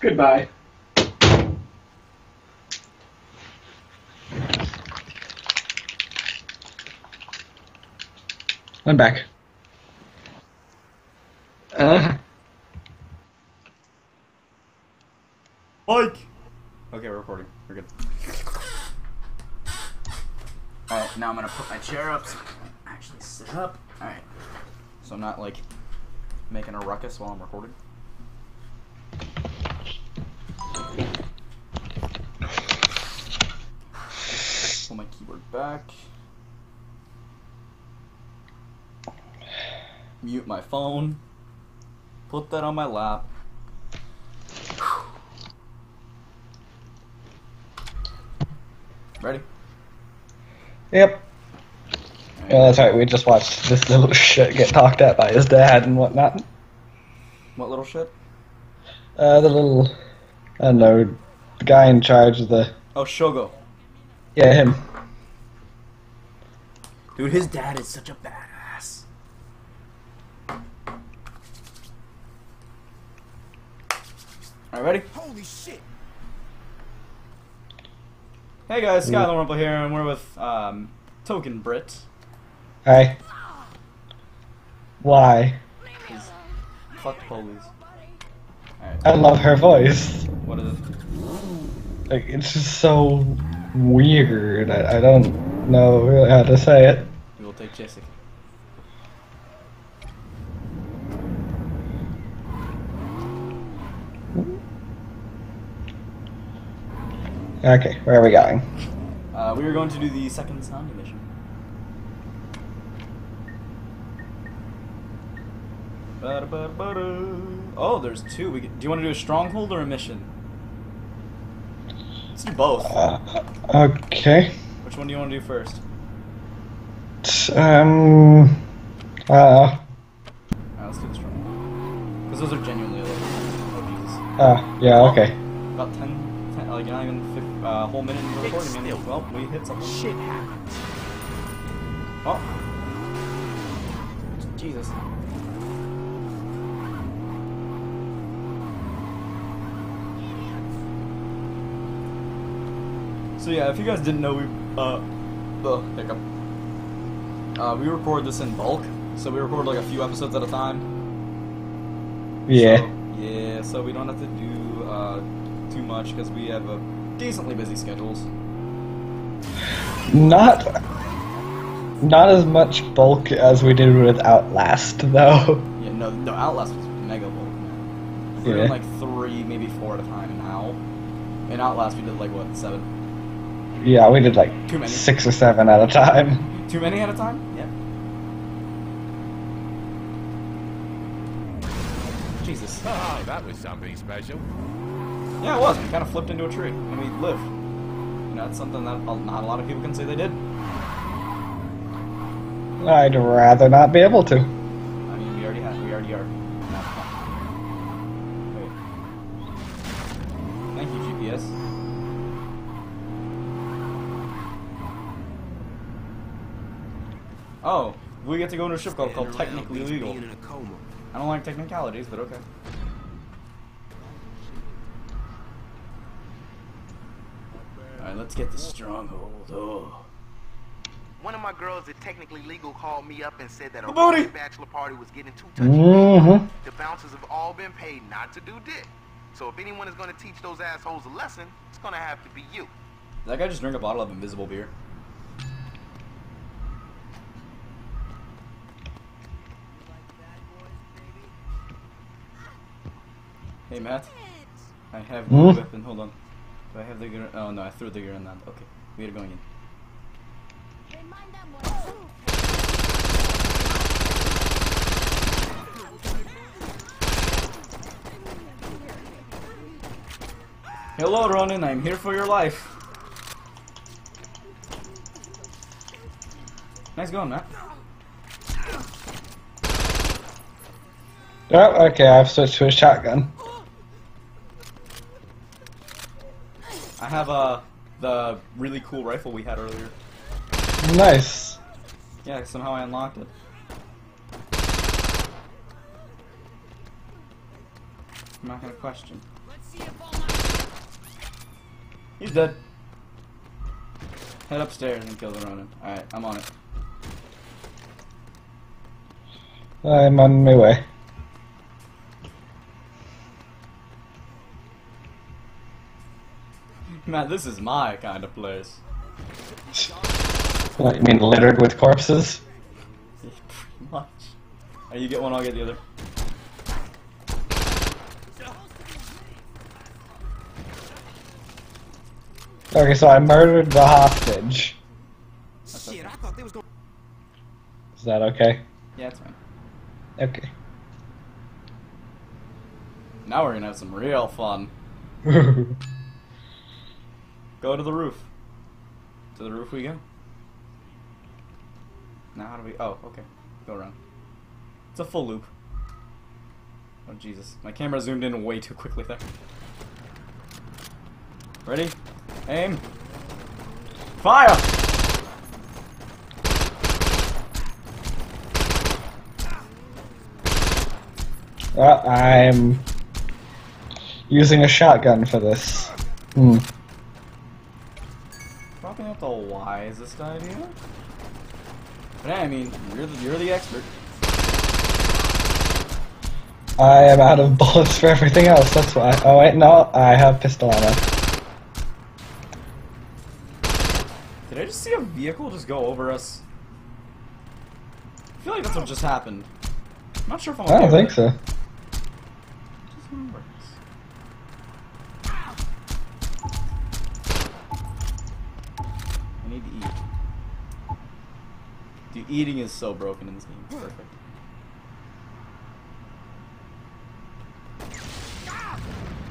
Goodbye. I'm back. Uh, Mike! Okay, we're recording. We're good. Alright, now I'm gonna put my chair up so I can actually sit up. Alright. So I'm not like making a ruckus while I'm recording. Pull my keyboard back. Mute my phone. Put that on my lap. Ready? yep. Yeah, that's right. We just watched this little shit get talked at by his dad and whatnot. What little shit? Uh, the little, I don't know, the guy in charge of the, Oh, Shogo. yeah, him. Dude, his dad is such a badass. Alright, ready? Holy shit! Hey guys, Skye the Wurmple here, and we're with um, Token Brit. Hi. Why? Fuck police. Alright, I love her voice. what is it? Like, it's just so weird. I, I don't know really how to say it. We will take Jessica. Okay, where are we going? Uh, we are going to do the second sound mission. Oh, there's two. We, do you want to do a stronghold or a mission? Let's do both. Uh, okay. Which one do you want to do first? Um. Uh, Alright, let's do the stronghold. Because those are genuinely like OGs. uh, yeah, okay. About 10, 10 like not even a uh, whole minute into recording, and well, we hit something. Shit happens. Oh. Jesus. So yeah, if you guys didn't know, we uh, uh hiccup. Uh, we record this in bulk, so we record like a few episodes at a time. Yeah. So, yeah, so we don't have to do uh too much because we have a decently busy schedules. Not. Not as much bulk as we did with Outlast, though. Yeah, no, no, Outlast was mega bulk, man. We were Yeah. doing like three, maybe four at a time now. In Outlast, we did like what, seven? Yeah, we did like Too many. six or seven at a time. Too many at a time? Yeah. Jesus. Ah, that was something special. Yeah, it was. We kind of flipped into a tree, and we lived. You know, that's something that not a lot of people can say they did. I'd rather not be able to. I mean, we already had, we already are. Wait. Thank you, GPS. Oh, we get to go into a ship called, called Technically Legal. Being in a coma. I don't like technicalities, but okay. Alright, let's get the stronghold. Oh. One of my girls that Technically Legal called me up and said that a The booty. Bachelor party was getting too touchy. Mm-hmm. The bouncers have all been paid not to do dick. So if anyone is going to teach those assholes a lesson, it's going to have to be you. Did that guy just drink a bottle of invisible beer? Hey Matt, I have the Hmm? weapon. Hold on. Do I have the gun? Oh no, I threw the grenade. Okay, we are going in. Hello, Ronin. I'm here for your life. Nice going, man. Oh, okay, I've switched to a shotgun. Have a the really cool rifle we had earlier. Nice. Yeah, somehow I unlocked it. I'm not gonna question. He's dead. Head upstairs and kill the Ronin. Alright, I'm on it. I'm on my way. Man, this is my kind of place. What, you mean littered with corpses? Pretty much. Oh, you get one, I'll get the other. Okay, so I murdered the hostage. Shit, I thought they was gonna. Is that okay? Yeah, it's fine. Okay. Now we're gonna have some real fun. Go to the roof. To the roof we go. Now how do we? Oh, okay. Go around. It's a full loop. Oh Jesus, my camera zoomed in way too quickly there. Ready? Aim. Fire! well, I'm using a shotgun for this. Hmm. The wisest idea. But I mean, you're the, you're the expert. I am out of bullets for everything else, that's why. Oh wait, no, I have pistol ammo. Did I just see a vehicle just go over us? I feel like that's what just happened. I'm not sure if I'm I don't think so. Eating is so broken in this game. It's perfect.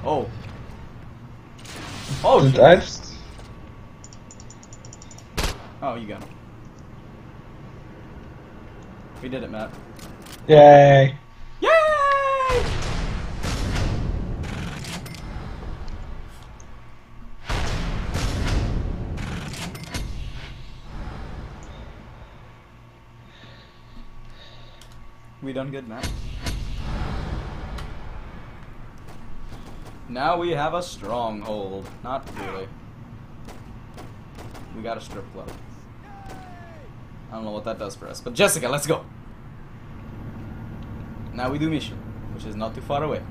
Oh. Oh, shit. I just... Oh, you got him. We did it, Matt. Yay! Yay! We done good, Matt. Now we have a stronghold. Not really. We got a strip club. I don't know what that does for us. But Jessica, let's go. Now we do mission, which is not too far away.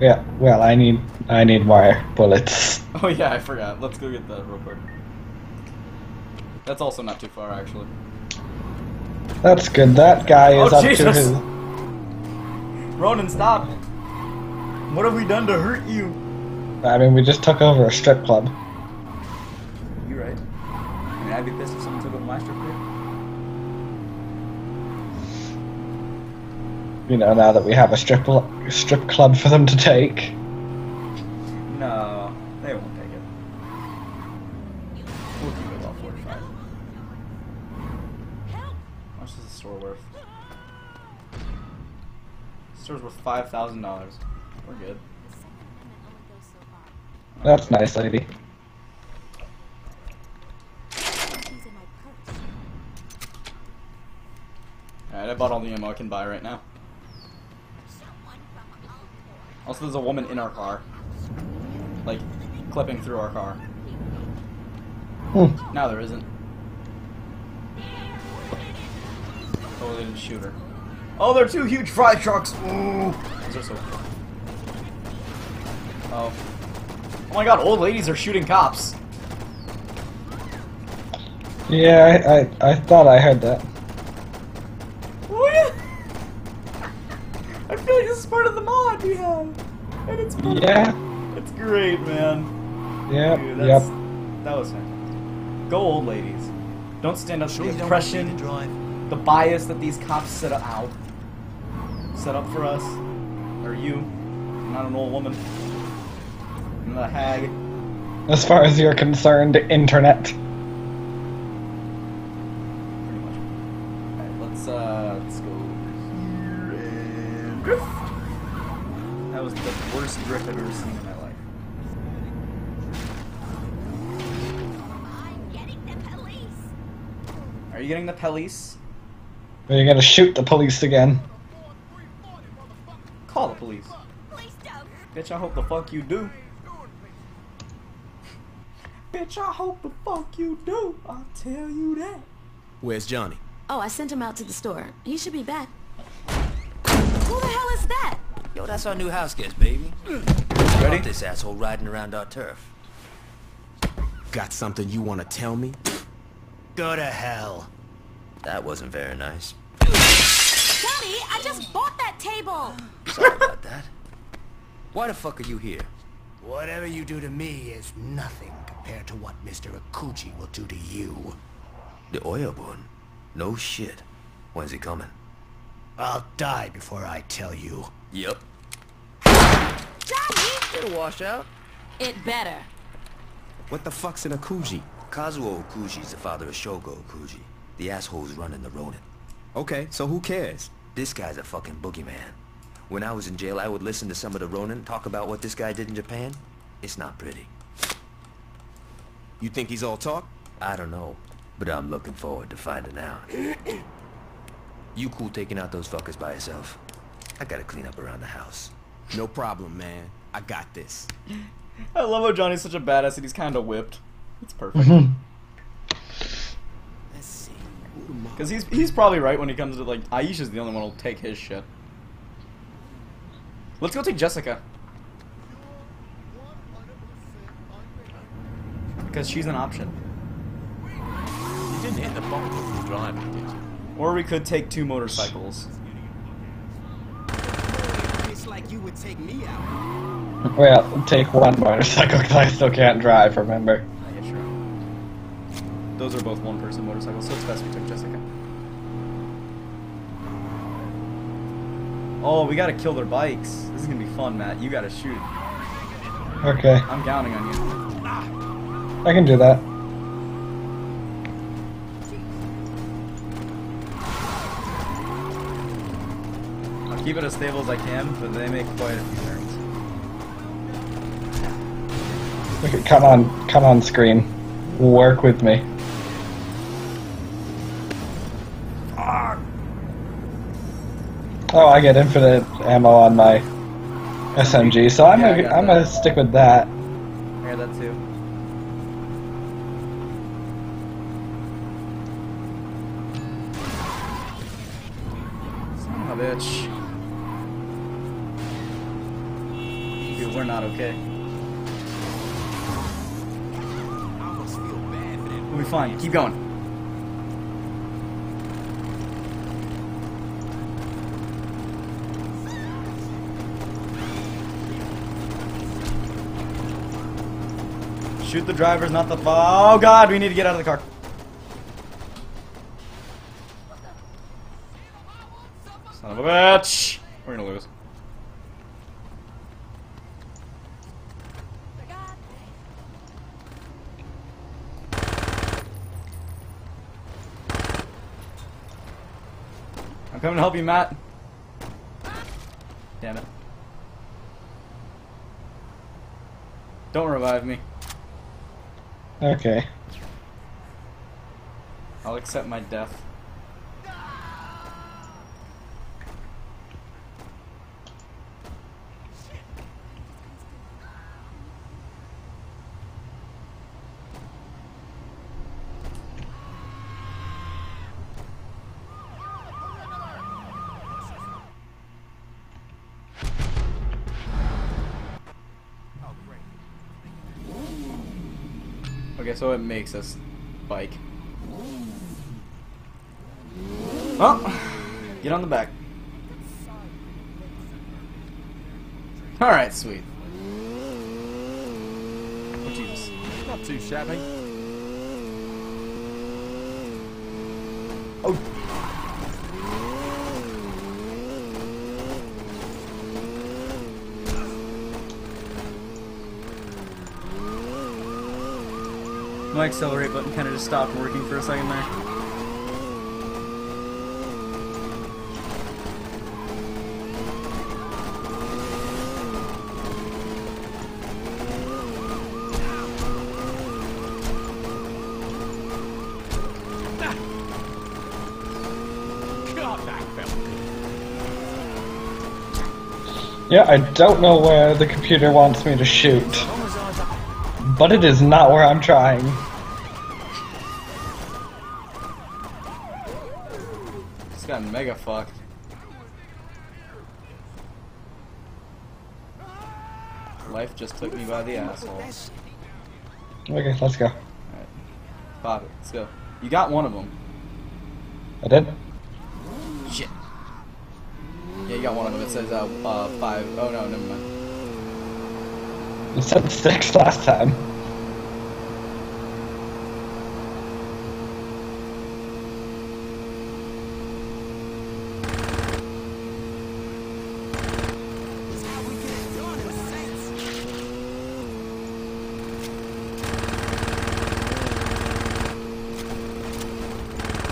Yeah, well, I need I need more bullets. Oh yeah, I forgot. Let's go get that real quick. That's also not too far, actually. That's good. That guy oh, is Oh, up to Jesus. his. Ronin, stop! What have we done to hurt you? I mean, we just took over a strip club. You right. I mean, I'd be pissed if someone took over my strip club. You know, now that we have a strip strip club for them to take. No, they won't take it. We'll keep it about 45. How much is the store worth? The store's worth $5,000. We're good. That's nice, lady. Alright, I bought all the ammo I can buy right now. Also, there's a woman in our car. Like, clipping through our car. Hmm. Now there isn't. Totally didn't shoot her. Oh, they're two huge fry trucks! Ooh! Those are so cool. Oh. Oh my god, old ladies are shooting cops! Yeah, I, I I thought I heard that. Oh yeah! I feel like this is part of the mod we have! And it's fun. Yeah. It's great, man. Yep. Dude, Yep. That was fantastic. Go, old ladies. Don't stand up to Sure the you don't want to oppression, drive? the bias that these cops set up set up for us or you not an old woman not a hag. As far as you're concerned internet. Pretty much. Right, let's uh let's go here and drift. That was the worst drift I've ever seen in my life. Are you getting the police? Are you gonna shoot the police again? Call the police. Bitch, I hope the fuck you do. Bitch, I hope the fuck you do. I'll tell you that. Where's Johnny? Oh, I sent him out to the store. He should be back. Who the hell is that? Yo, that's our new house guest, baby. Ready? This asshole riding around our turf. Got something you want to tell me? Go to hell. That wasn't very nice. Daddy, I just bought that table. Sorry about that. Why the fuck are you here? Whatever you do to me is nothing compared to what Mr. Akuji will do to you. The oil bun? No shit. When's he coming? I'll die before I tell you. Yep. Daddy! It'll wash out. It better. What the fuck's an Akuji? Kazuo Akuji's the father of Shogo Akuji. The asshole's running the Ronin. Okay, so who cares? This guy's a fucking boogeyman. When I was in jail, I would listen to some of the Ronin talk about what this guy did in Japan. It's not pretty. You think he's all talk? I don't know, but I'm looking forward to finding out. you cool taking out those fuckers by yourself? I gotta clean up around the house. No problem, man. I got this. I love how Johnny's such a badass and he's kind of whipped. It's perfect. Mm-hmm. Let's see. Because he's he's probably right when he comes to like Aisha's the only one who'll take his shit. Let's go take Jessica. Because she's an option. You didn't hit the bottom of the driving, did you? Or we could take two motorcycles. It's like you would take me out. Well, take one motorcycle because I still can't drive, remember? I get sure. Those are both one person motorcycles, so it's best we took Jessica. Oh, we gotta kill their bikes. This is gonna be fun, Matt. You gotta shoot. Okay, I'm counting on you. I can do that. I'll keep it as stable as I can, but they make quite a few turns. Okay, come on, come on screen. Work with me. Oh, I get infinite ammo on my SMG, so I'm Yeah, gonna, I'm that. gonna stick with that. I got that too. The drivers, not the. Oh god, we need to get out of the car. Son of a bitch! We're gonna lose. I'm coming to help you, Matt. Damn it. Don't revive me. Okay. I'll accept my death. Okay, so it makes us bike. Oh, get on the back. All right, sweet. Oh Jesus! Not too shabby. Oh, my accelerate button kind of just stopped working for a second there. Yeah, I don't know where the computer wants me to shoot, but it is not where I'm trying. This got mega fucked. Life just took me by the asshole. Okay, let's go. Pop it. Let's go. You got one of them. I did. Shit. Yeah, you got one of them. It says uh, uh five. Oh no, never mind. You said six last time.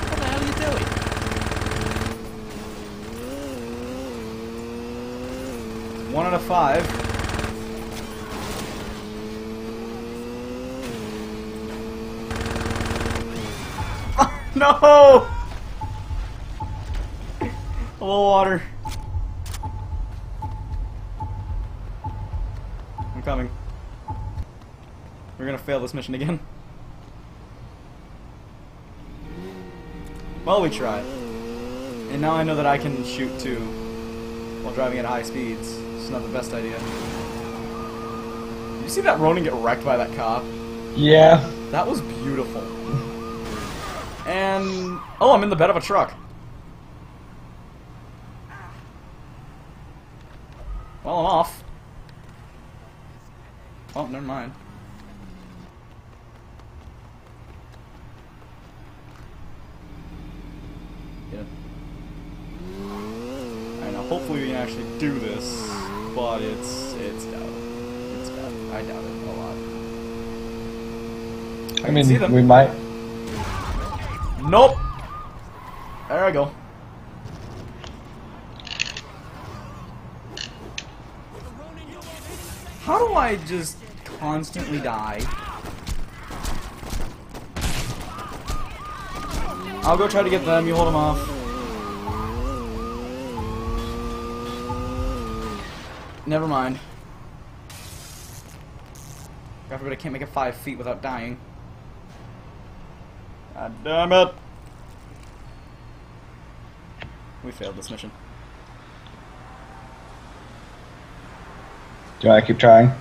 What the hell are you doing? Five. no! A little water. I'm coming. We're gonna fail this mission again. Well, we tried. And now I know that I can shoot too while driving at high speeds. It's not the best idea. You see that Ronin get wrecked by that cop? Yeah. That was beautiful. And oh, I'm in the bed of a truck. Well, I'm off. Oh, never mind. Yeah. I know. Hopefully, we can actually do this, but it's it's doubt. It's doubt. I doubt it a lot. I can mean, we might. Nope. There I go. How do I just constantly die? I'll go try to get them. You hold them off. Never mind. I can't make it five feet without dying. God damn it! We failed this mission. Do I keep trying?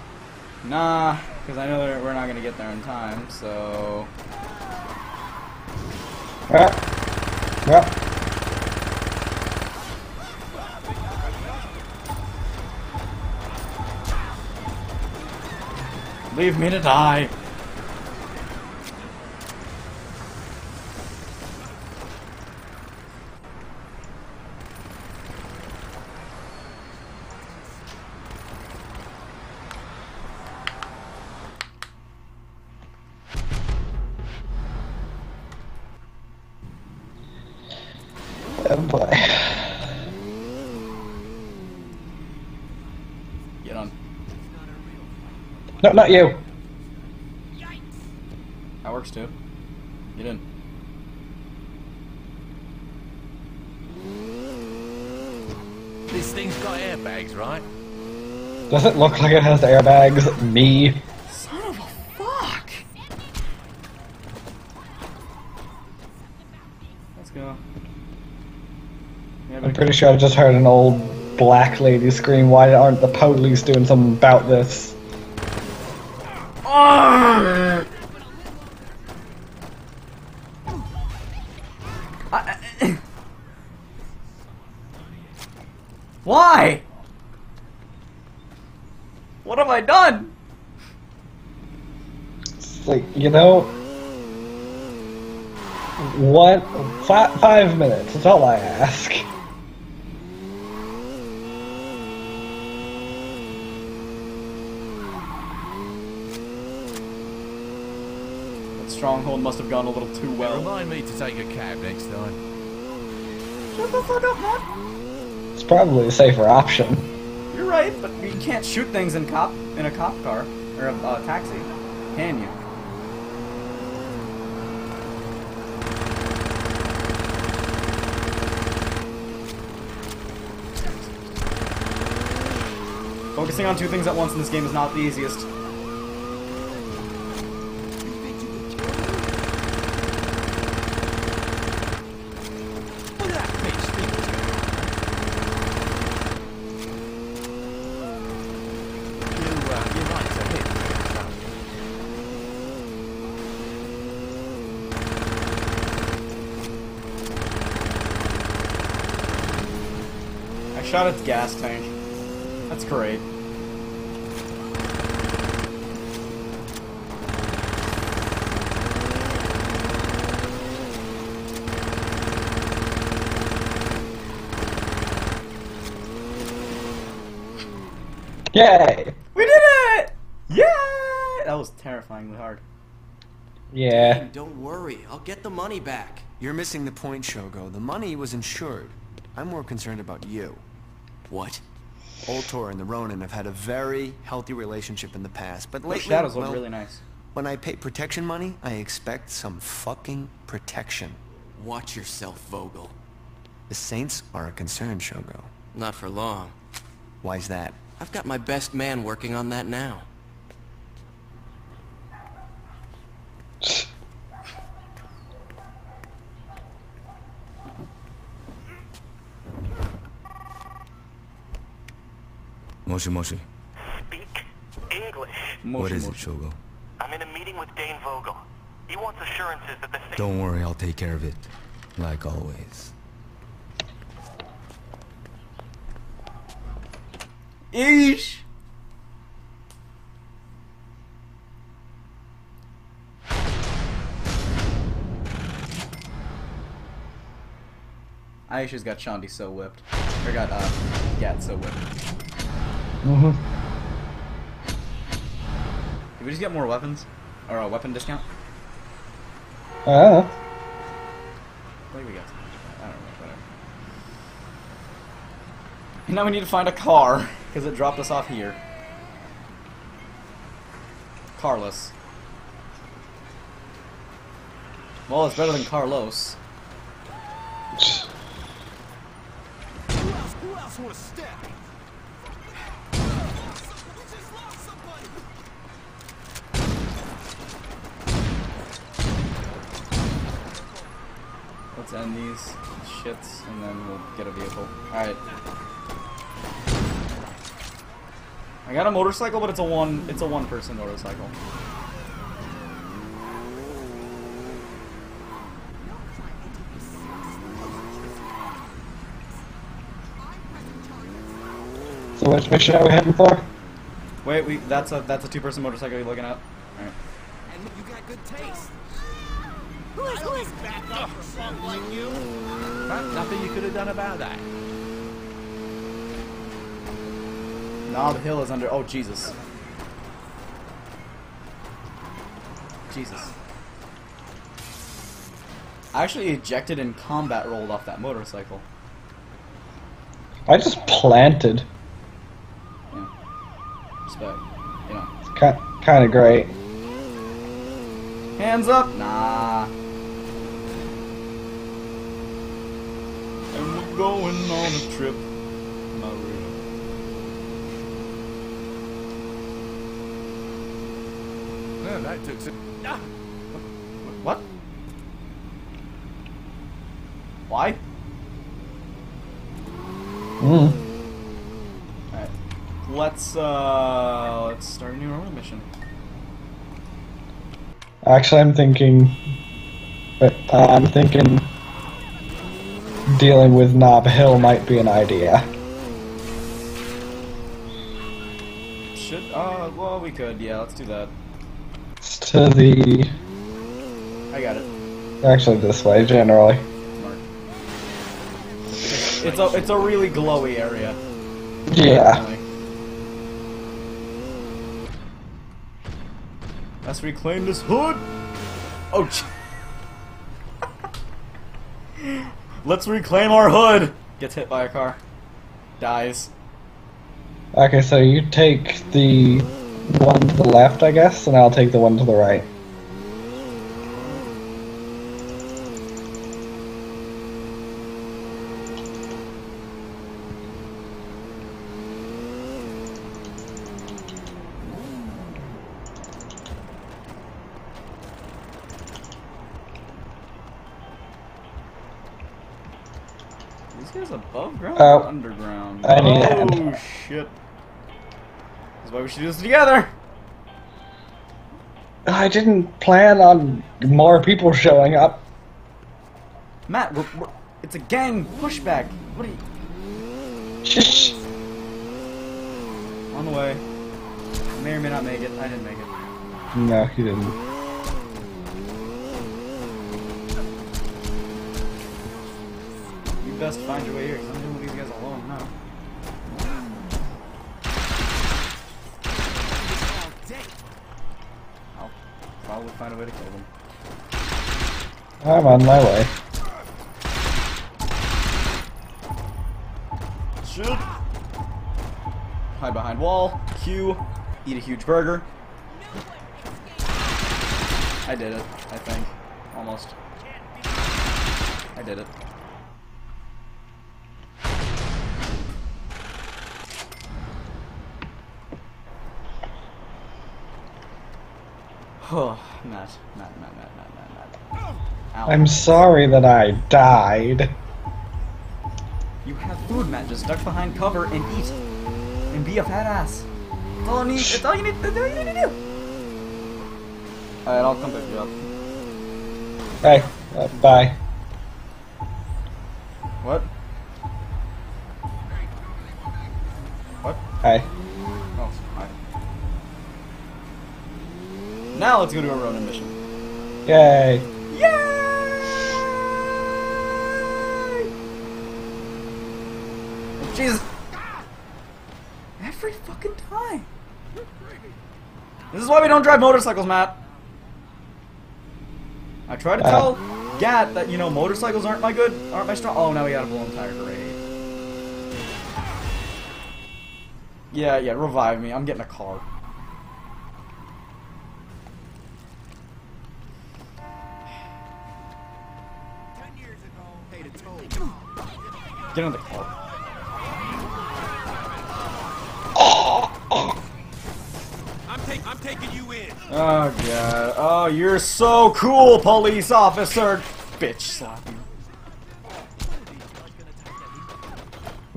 Nah, because I know that we're not gonna get there in time, so... Yeah. Yeah. Leave me to die! No, not you. That works too. Get in. This thing's got airbags, right? Does it look like it has airbags? Me. Son of a fuck! Let's go. Yeah, I'm pretty sure I just heard an old black lady scream, why aren't the police doing something about this? Why? What have I done? Like, you know, what? Five, five minutes, that's all I ask. stronghold must have gone a little too well. Remind me to take a cab next time. Shut the fuck up, man. It's probably a safer option. You're right, but you can't shoot things in cop in a cop car or a taxi, can you? Focusing on two things at once in this game is not the easiest. I shot its gas tank. That's great. Yay! We did it! Yeah! That was terrifyingly hard. Yeah. Don't worry, I'll get the money back. You're missing the point, Shogo. The money was insured. I'm more concerned about you. What? Ultor and the Ronin have had a very healthy relationship in the past, but Those lately, shadows look well, really nice. when I pay protection money, I expect some fucking protection. Watch yourself, Vogel. The Saints are a concern, Shogo. Not for long. Why's that? I've got my best man working on that now. Moshi Moshi. Speak English. what Moshi it, moshi. Shogo? I'm in a meeting with Dane Vogel. He wants assurances that the thing Don't worry, I'll take care of it. Like always. Eesh! I just got Shandy so whipped. Or got, uh, Gat so whipped. Mm-hmm. Did we just get more weapons? Or a weapon discount? Oh. I think we got some. I don't know, whatever. Now we need to find a car, because it dropped us off here. Carlos. Well, it's better than Carlos. Who else would step? These shits, and then we'll get a vehicle. Alright. I got a motorcycle, but it's a one it's a one person motorcycle. So which mission are we heading for? Wait, we that's a that's a two person motorcycle you're looking at? Alright. And you got good taste. Who is, who is? Back up for something like you. Huh? Nothing you could have done about that. Now the hill is under oh Jesus. Jesus. I actually ejected and combat rolled off that motorcycle. I just planted. Yeah. Respect. You know. Ki kind of great. Hands up! Nah. And we're going on a trip. Not really. No, that took some. Ah! What? Why? Mm. Alright. Let's uh let's start a new Ronin mission. Actually, I'm thinking. But uh, I'm thinking. Dealing with Knob Hill might be an idea. Should uh well we could, yeah, let's do that. It's to the. I got it. Actually, this way, generally. Smart. It's a it's a really glowy area. Yeah. Definitely. Let's reclaim this hood. Oh. Let's reclaim our hood. Gets hit by a car. Dies. Okay, so you take the one to the left, I guess, and I'll take the one to the right. These guys above ground Oh. or underground? I need a oh hand. shit. That's why we should do this together. I didn't plan on more people showing up. Matt, we're, we're, it's a gang pushback. What are you? Shh. On the way. May or may not make it. I didn't make it. No, he didn't. You best find your way here. Find a way to kill them. I'm on my way. Shoot. Hide behind wall. Q. Eat a huge burger. I did it. I think. Almost. I did it. Oh, Matt, Matt, Matt, Matt, Matt, Matt, Matt. Ow. I'm sorry that I died. You have food, Matt. Just duck behind cover and eat. And be a fat ass. That's all you need. That's all you need. That's all you need to do. Alright, I'll come pick you up. Hey, uh, bye. What? What? Hi. Now let's go to a Ronin mission. Yay. Yay! Jesus. Every fucking time. This is why we don't drive motorcycles, Matt. I try to Uh. tell Gat that, you know, motorcycles aren't my good, aren't my strong. Oh, now we got a blown tire. Great. Yeah, yeah, revive me. I'm getting a car. Get on the car. I'm, take, I'm taking you in. Oh god. Oh, you're so cool, police officer. Bitch slap you.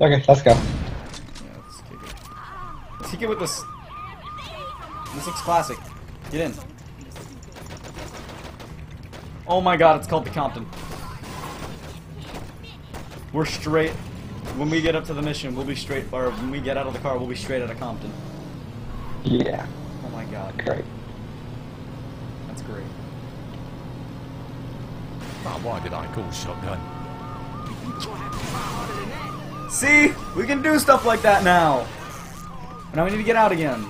Okay, let's go. Yeah, let's kick it. Let's kick it with this. This looks classic. Get in. Oh my god, it's called the Compton. We're straight. When we get up to the mission, we'll be straight. Or when we get out of the car, we'll be straight out of Compton. Yeah, Oh my god. great. That's great. Oh, why did I call shotgun? See? We can do stuff like that now. Now we need to get out again.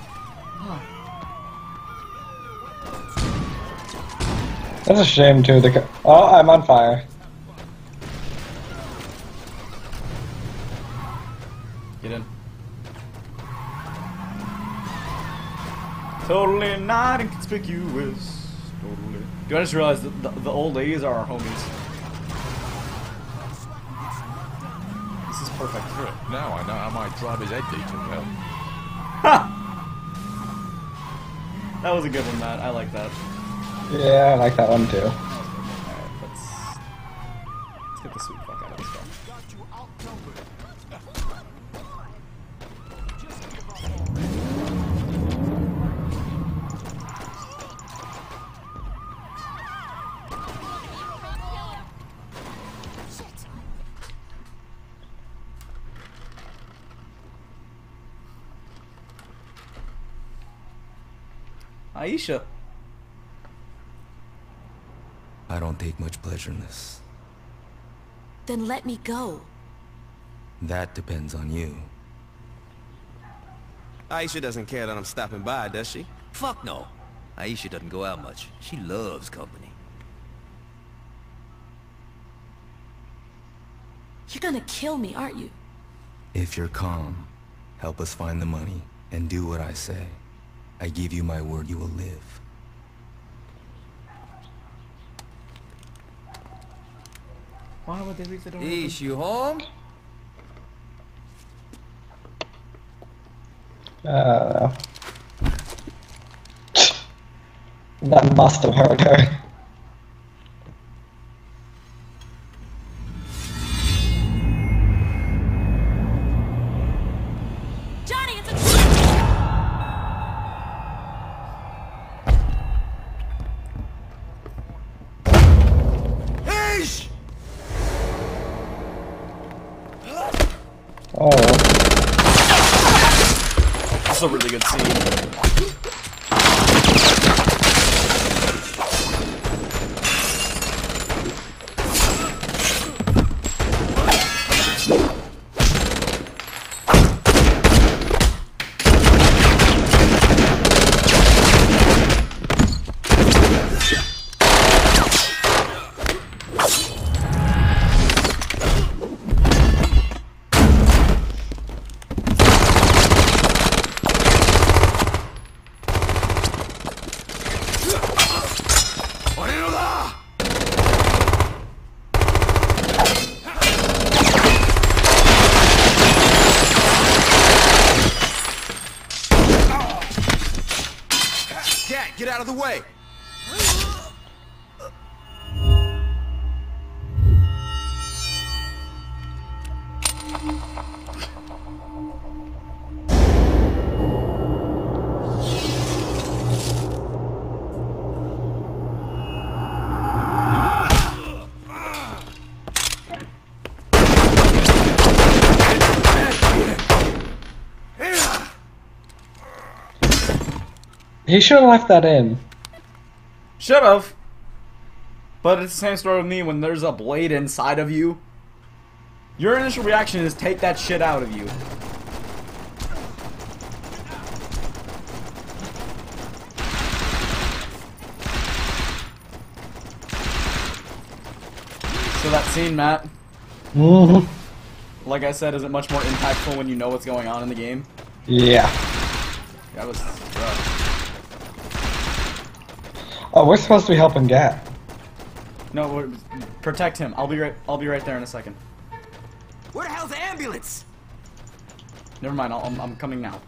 That's a shame too. The oh, I'm on fire. Totally not inconspicuous. Totally. Do I just realize that the, the old ladies are our homies? This is perfect. Now I know how my driver's head detail well. Ha! That was a good one, Matt. I like that. Yeah, I like that one too. Aisha. I don't take much pleasure in this. Then let me go. That depends on you. Aisha doesn't care that I'm stopping by, does she? Fuck no. Aisha doesn't go out much. She loves company. You're gonna kill me, aren't you? If you're calm, help us find the money, and do what I say. I give you my word you will live. Why would they leave the door Ish, you home? Uh, that must have hurt her. Oh. That's a really good scene. He should have left that in. Should have. But it's the same story with me when there's a blade inside of you. Your initial reaction is take that shit out of you. So that scene, Matt, hmm like I said, is it much more impactful when you know what's going on in the game? Yeah. That was Oh, we're supposed to be helping Gat. No, we're, protect him. I'll be right. I'll be right there in a second. Where the hell's the ambulance? Never mind. I'll, I'm, I'm coming now.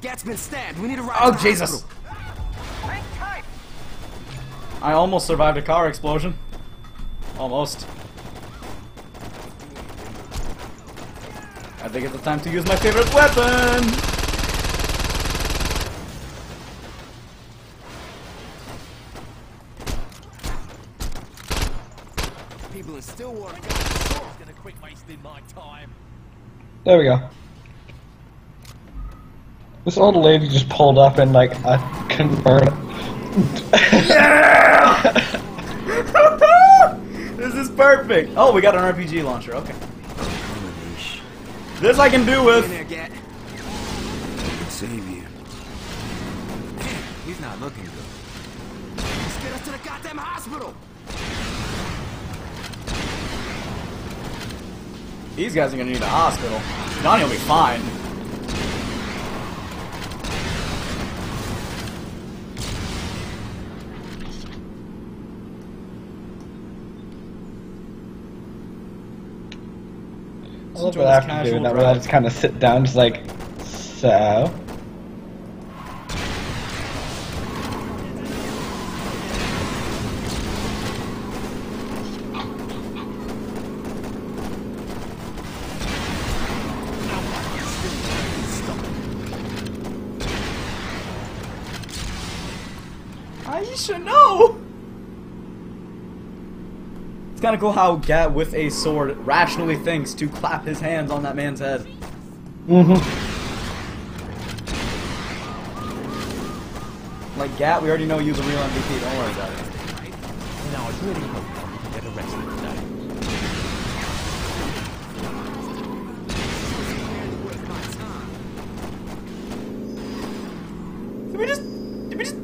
Gat's been stabbed. We need a ride. Oh to Jesus! I almost survived a car explosion. Almost. Think it's the time to use my favorite weapon! People in Stillwater. gonna quit wasting my time. There we go. This old lady just pulled up and like I couldn't burn it. this is perfect! Oh, we got an RPG launcher, okay. This I can do with. there, Save you. He's not looking good. Let's get us to the goddamn hospital. These guys are gonna need a hospital. Donnie will be fine. Enjoy what I have to do that where I just kind of sit down, just like so. Kind of cool how Gat, with a sword, rationally thinks to clap his hands on that man's head. Mm-hmm. Like, Gat, we already know you're the real MVP, don't worry about it. Now, I really hope Tommy get arrested today. Did we just... Did we just...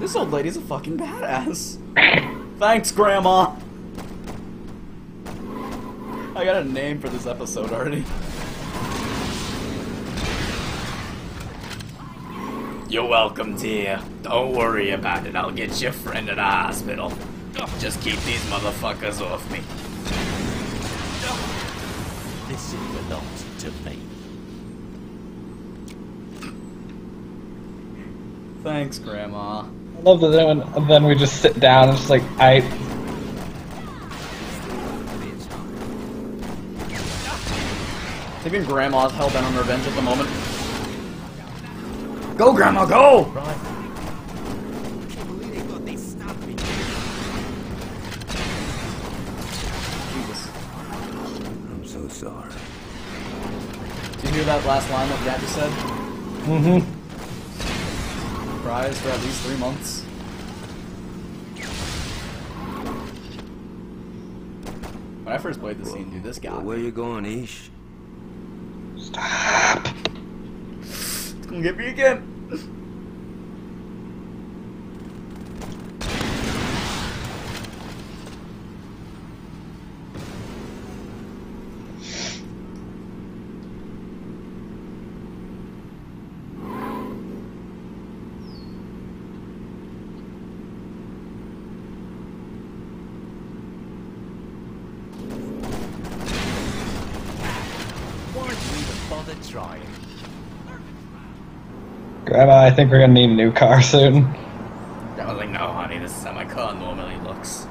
This old lady's a fucking badass. Thanks, Grandma! I got a name for this episode already. You're welcome, dear. Don't worry about it. I'll get your friend to the hospital. Just keep these motherfuckers off me. This city belongs to me. Thanks, Grandma. I love that then, when, then we just sit down and just like I. Even Grandma's hell bent on revenge at the moment. Go, Grandma, go! Right. Can't believe they thought they stopped me. Jesus. I'm so sorry. Did you hear that last line that Jack just said? Mm-hmm. Prize for at least three months. When I first played the scene, dude, this got Where me. you going, Ish? Stop. It's gonna get me again. Why'd you even bother trying? Grandma, I think we're gonna need a new car soon. I was like, no, honey, this is how my car normally looks.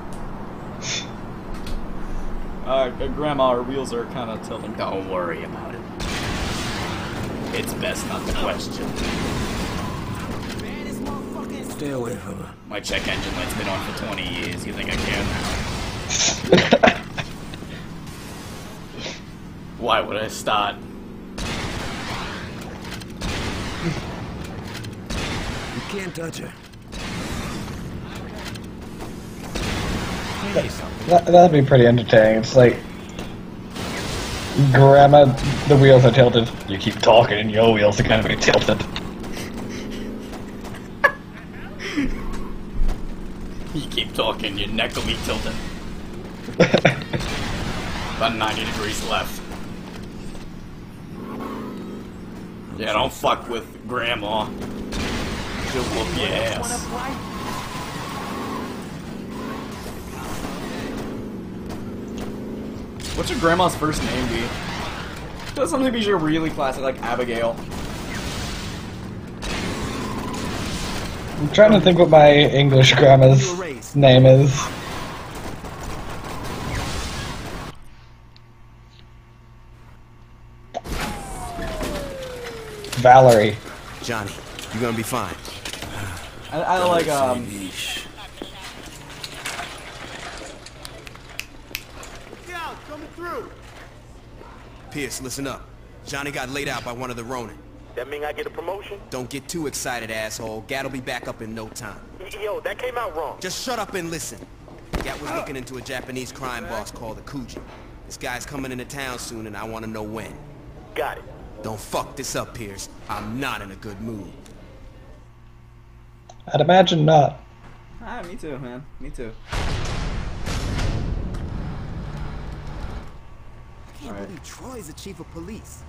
Uh, Grandma, our wheels are kind of tilting. Don't worry about it. It's best not to question. Baddest motherfucker in Stay away from her. My check engine light's been on for 20 years. You think I care now? Why would I start? Can't touch her. Maybe. That, that'd be pretty entertaining. It's like, Grandma, the wheels are tilted. You keep talking, and your wheels are gonna be tilted. You keep talking, your neck will be tilted. About 90 degrees left. Yeah, don't fuck with Grandma. She'll whoop your ass. What's your grandma's first name be? Does something be your really classic, like Abigail? I'm trying to think what my English grandma's name is. Valerie. Johnny, you're gonna be fine. I, I like um. Ish. coming through. Pierce, listen up. Johnny got laid out by one of the Ronin. That mean I get a promotion? Don't get too excited, asshole. Gat'll be back up in no time. Yo, that came out wrong. Just shut up and listen. Gat was looking into a Japanese crime boss called Akuji. This guy's coming into town soon, and I want to know when. Got it. Don't fuck this up, Pierce. I'm not in a good mood. I'd imagine not. Ah, me too, man. Me too. I can't Alright. believe Troy's the chief of police.